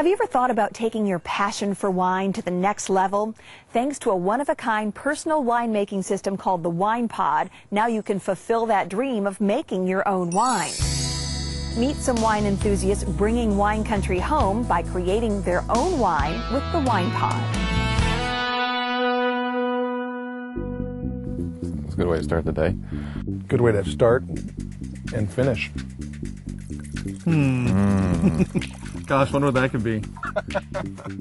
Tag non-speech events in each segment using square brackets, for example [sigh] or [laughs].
Have you ever thought about taking your passion for wine to the next level? Thanks to a one-of-a-kind personal winemaking system called the Wine Pod, now you can fulfill that dream of making your own wine. Meet some wine enthusiasts bringing wine country home by creating their own wine with the Wine Pod. It's a good way to start the day. Good way to start and finish. Hmm. [laughs] Gosh, wonder what that could be.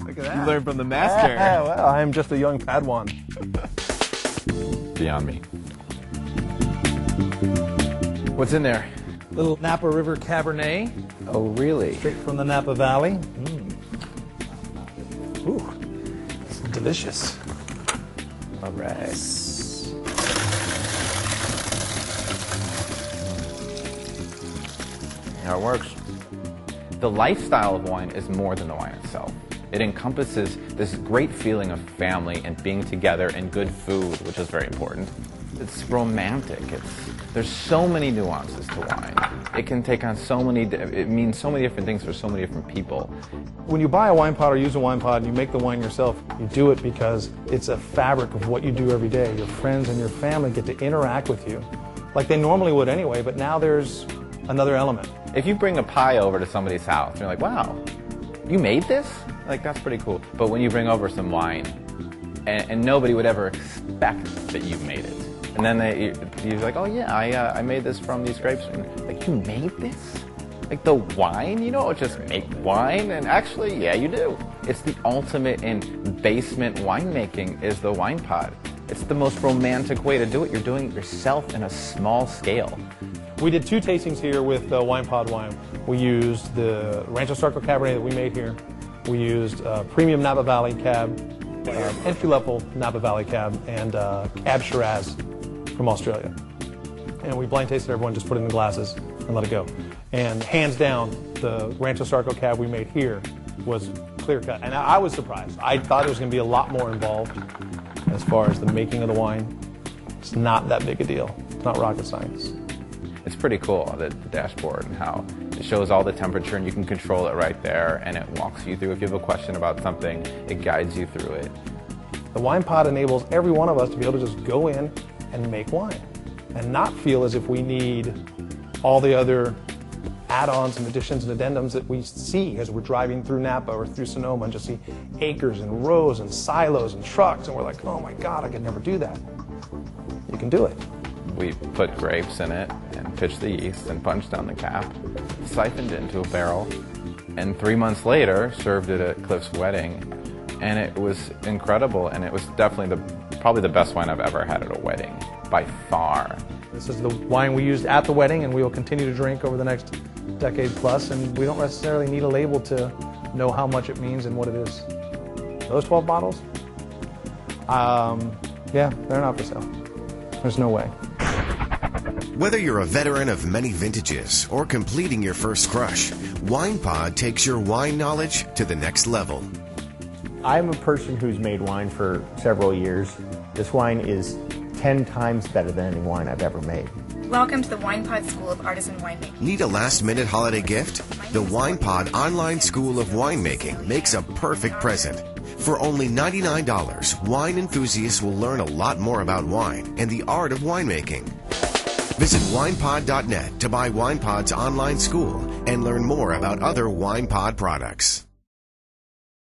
Look at You learned from the master. well, I'm just a young Padawan. Beyond me. What's in there? Little Napa River Cabernet, Oh, really? straight from the Napa Valley. Mm. Ooh, it's delicious. All right. How it works. The lifestyle of wine is more than the wine itself. It encompasses this great feeling of family and being together and good food, which is very important. It's romantic. It's there's so many nuances to wine. It can take on so many. It means so many different things for so many different people. When you buy a wine pod or use a wine pod, and you make the wine yourself. You do it because it's a fabric of what you do every day. Your friends and your family get to interact with you like they normally would anyway, but now there's another element. If you bring a pie over to somebody's house, you're like, wow, you made this? Like, that's pretty cool. But when you bring over some wine, and, and nobody would ever expect that you made it. And then they, you- you're like, oh yeah, I, uh, I made this from these grapes. And like, you made this? Like the wine? You don't just make wine. And actually, yeah, you do. It's the ultimate in basement winemaking is the wine pod. It's the most romantic way to do it. You're doing it yourself in a small scale. We did two tastings here with uh, Wine Pod wine. We used the Rancho Sarco Cabernet that we made here. We used uh, premium Napa Valley Cab, uh, entry level Napa Valley Cab, and uh, Cab Shiraz from Australia. And we blind tasted everyone, just put it in the glasses and let it go. And hands down, the Rancho Sarco Cab we made here was clear cut. And I, I was surprised. I thought there was going to be a lot more involved as far as the making of the wine. It's not that big a deal. It's not rocket science. It's pretty cool, the, the dashboard and how it shows all the temperature and you can control it right there and it walks you through. If you have a question about something, it guides you through it. The wine pod enables every one of us to be able to just go in and make wine and not feel as if we need all the other add-ons and additions and addendums that we see as we're driving through Napa or through Sonoma and just see acres and rows and silos and trucks and we're like, oh my God, I could never do that. You can do it. We put grapes in it and pitched the yeast and punched down the cap, siphoned it into a barrel, and three months later served it at Cliff's wedding. And it was incredible and it was definitely the probably the best wine I've ever had at a wedding by far. This is the wine we used at the wedding and we will continue to drink over the next decade plus and we don't necessarily need a label to know how much it means and what it is. Those 12 bottles? Um, yeah, they're not for sale. There's no way. Whether you're a veteran of many vintages or completing your first crush, WinePod takes your wine knowledge to the next level. I'm a person who's made wine for several years. This wine is 10 times better than any wine I've ever made. Welcome to the WinePod School of Artisan Winemaking. Need a last minute holiday gift? The WinePod Online School of Winemaking makes a perfect present. For only $99, wine enthusiasts will learn a lot more about wine and the art of winemaking. Visit winepod.net to buy WinePod's online school and learn more about other WinePod products.